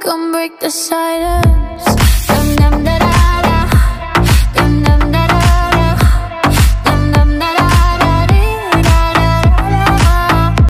Come break the silence.